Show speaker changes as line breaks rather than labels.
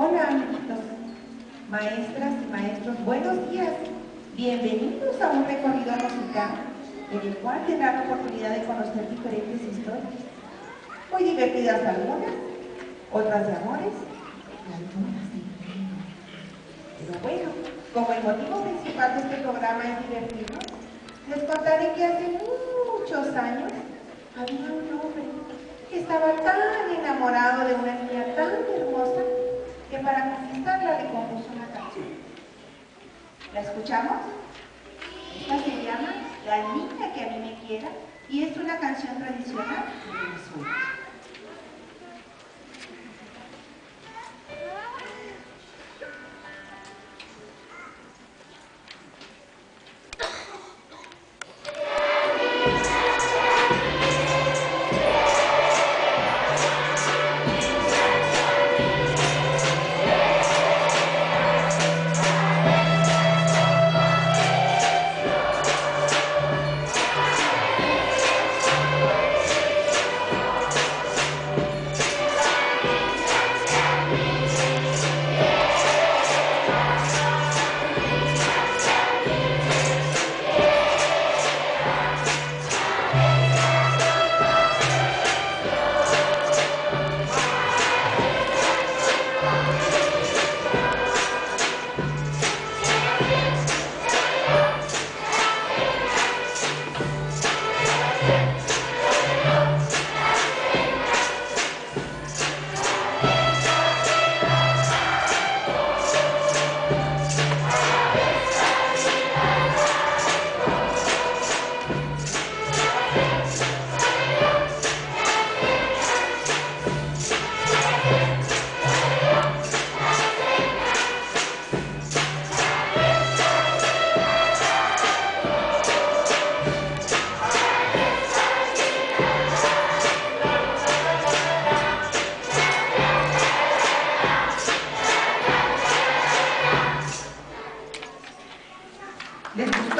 Hola, amiguitos, maestras y maestros, buenos días. Bienvenidos a un recorrido musical en el cual tendrán la oportunidad de conocer diferentes historias. Muy divertidas algunas, otras de amores y algunas de Pero bueno, como el motivo principal de este programa es divertirnos, les contaré que hace muchos años había un hombre que estaba tan enamorado de una niña tan hermosa que para conquistarla le compuso una canción. ¿La escuchamos? Esta se llama La niña que a mí me quiera y es una canción tradicional de Venezuela. ¿Les gustó?